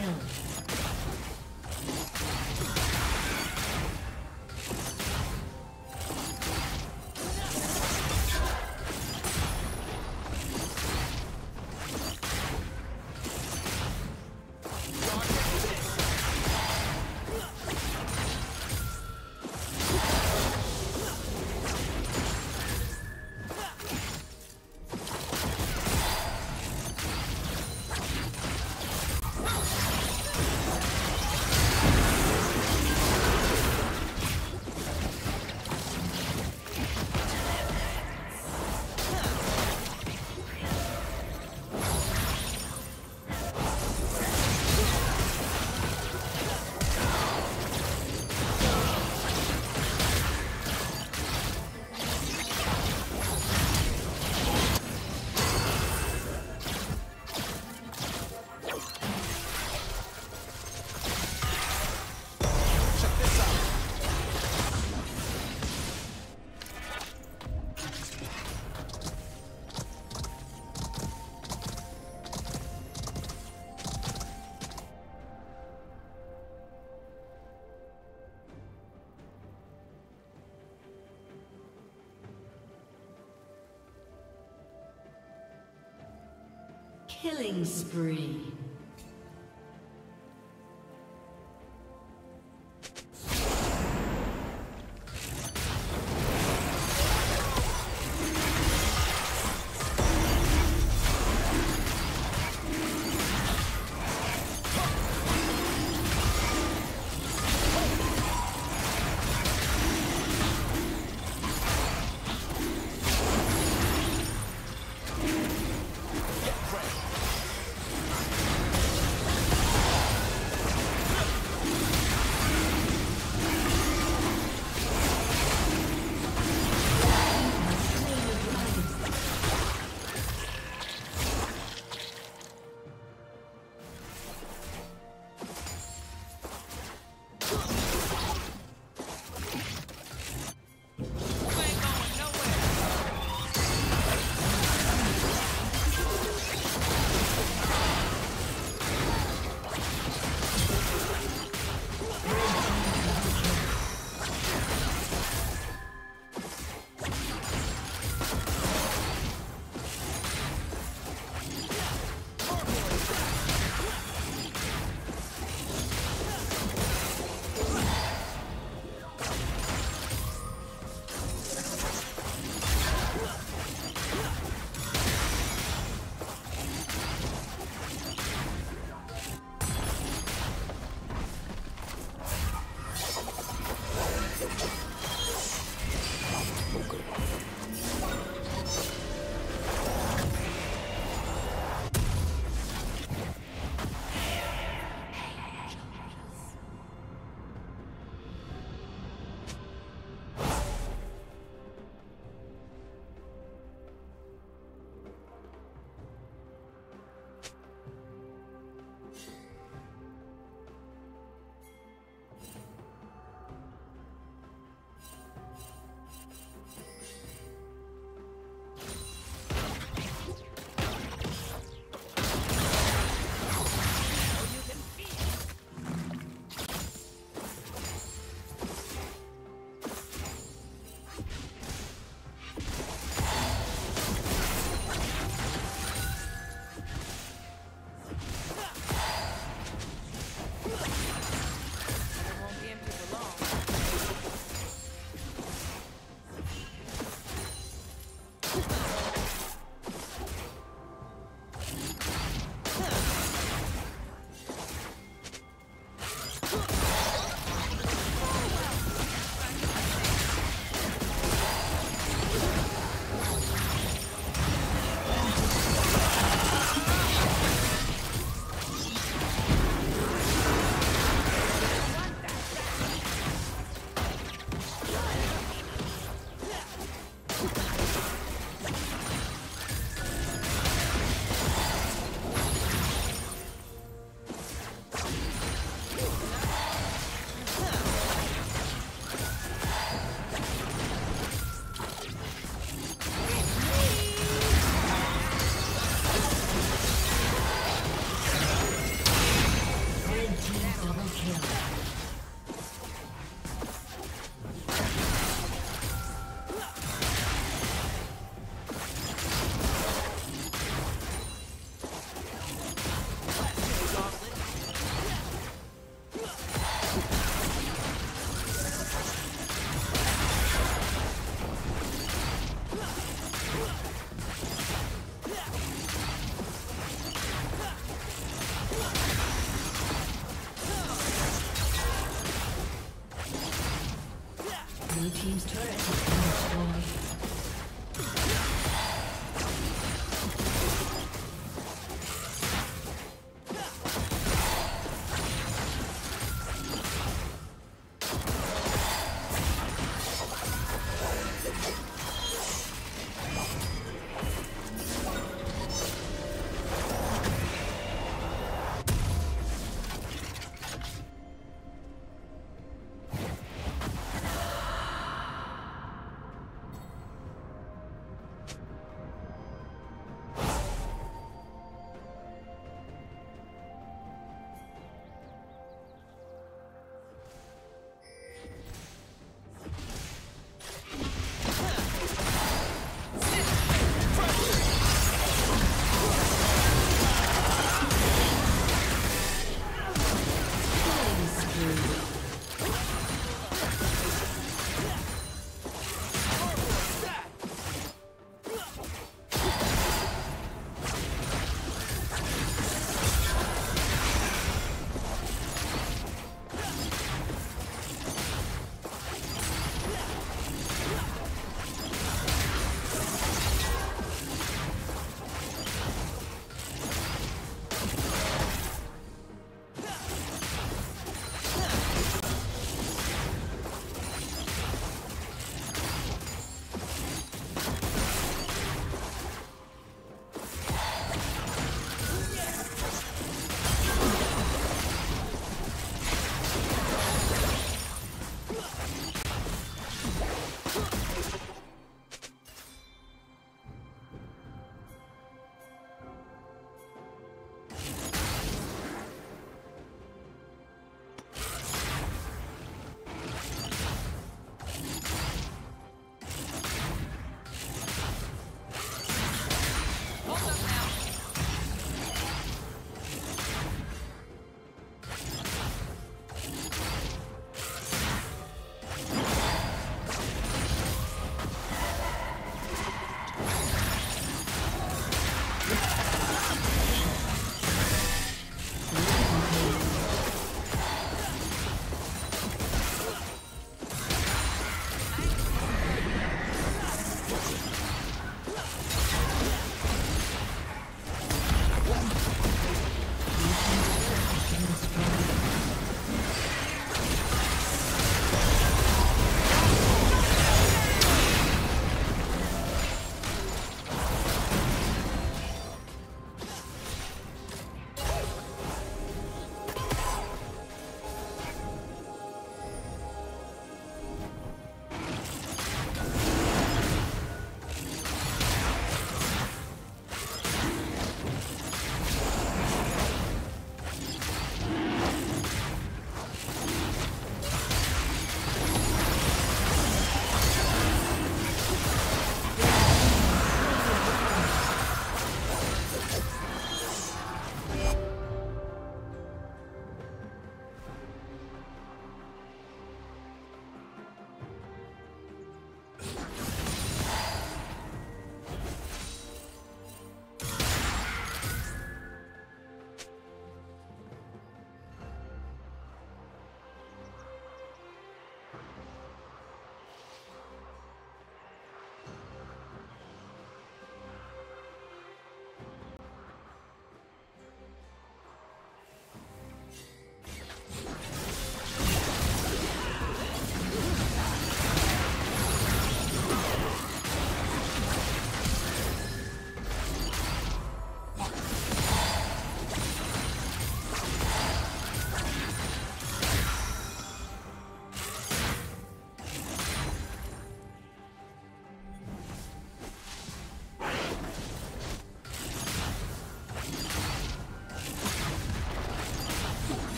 kill. Killing spree.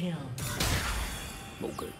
Kill. Okay.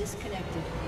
Disconnected.